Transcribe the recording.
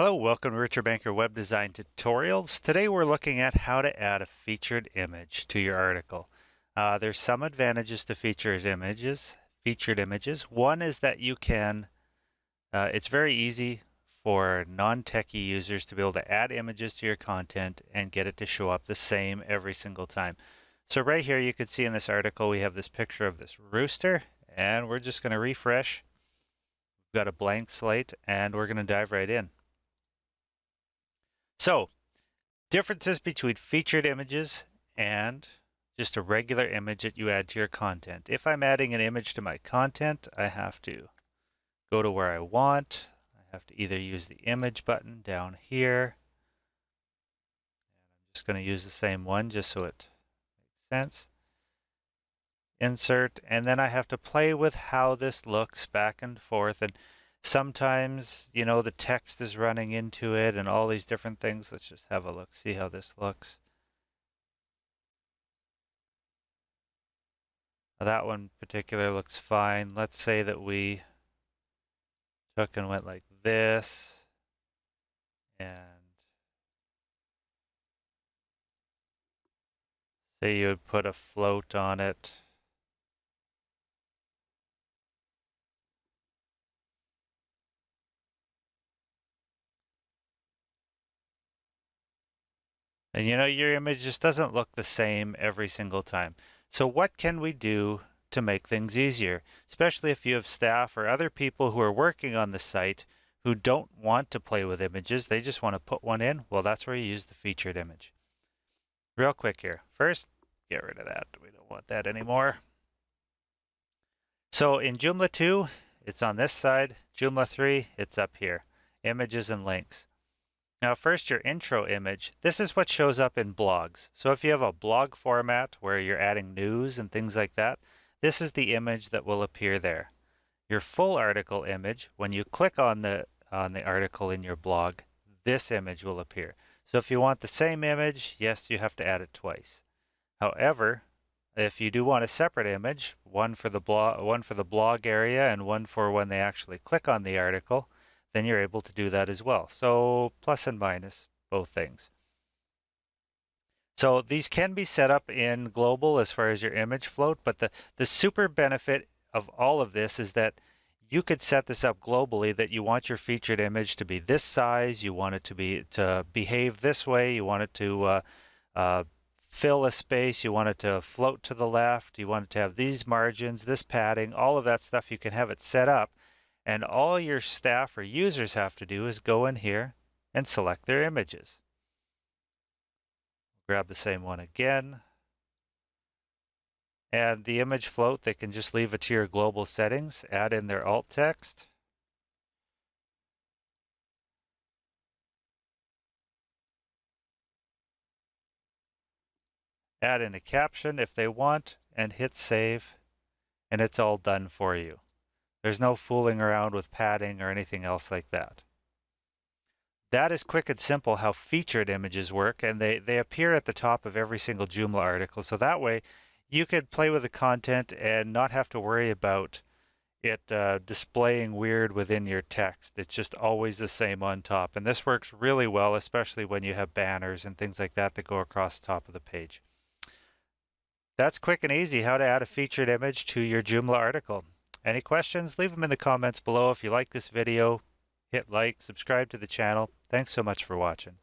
Hello, welcome to Richard Bankert Web Design Tutorials. Today we're looking at how to add a featured image to your article. Uh, there's some advantages to featured images. Featured images. One is that you can, uh, it's very easy for non-techie users to be able to add images to your content and get it to show up the same every single time. So right here you can see in this article we have this picture of this rooster and we're just going to refresh. We've got a blank slate and we're going to dive right in. So, differences between featured images and just a regular image that you add to your content. If I'm adding an image to my content, I have to go to where I want. I have to either use the image button down here. And I'm just going to use the same one just so it makes sense. Insert, and then I have to play with how this looks back and forth. And Sometimes, you know, the text is running into it and all these different things. Let's just have a look, see how this looks. That one particular looks fine. Let's say that we took and went like this and say you would put a float on it. And you know, your image just doesn't look the same every single time. So what can we do to make things easier? Especially if you have staff or other people who are working on the site who don't want to play with images, they just want to put one in. Well, that's where you use the featured image. Real quick here. First, get rid of that. We don't want that anymore. So in Joomla 2, it's on this side. Joomla 3, it's up here. Images and links. Now first your intro image, this is what shows up in blogs. So if you have a blog format where you're adding news and things like that, this is the image that will appear there. Your full article image, when you click on the, on the article in your blog, this image will appear. So if you want the same image, yes, you have to add it twice. However, if you do want a separate image, one for the blog, one for the blog area and one for when they actually click on the article, then you're able to do that as well. So plus and minus, both things. So these can be set up in global as far as your image float, but the, the super benefit of all of this is that you could set this up globally that you want your featured image to be this size, you want it to be to behave this way, you want it to uh, uh, fill a space, you want it to float to the left, you want it to have these margins, this padding, all of that stuff, you can have it set up and all your staff or users have to do is go in here and select their images. Grab the same one again. And the image float, they can just leave it to your global settings, add in their alt text. Add in a caption if they want, and hit save, and it's all done for you. There's no fooling around with padding or anything else like that. That is quick and simple how featured images work, and they, they appear at the top of every single Joomla article. So that way, you could play with the content and not have to worry about it uh, displaying weird within your text. It's just always the same on top. And this works really well, especially when you have banners and things like that that go across the top of the page. That's quick and easy how to add a featured image to your Joomla article. Any questions? Leave them in the comments below. If you like this video, hit like, subscribe to the channel. Thanks so much for watching.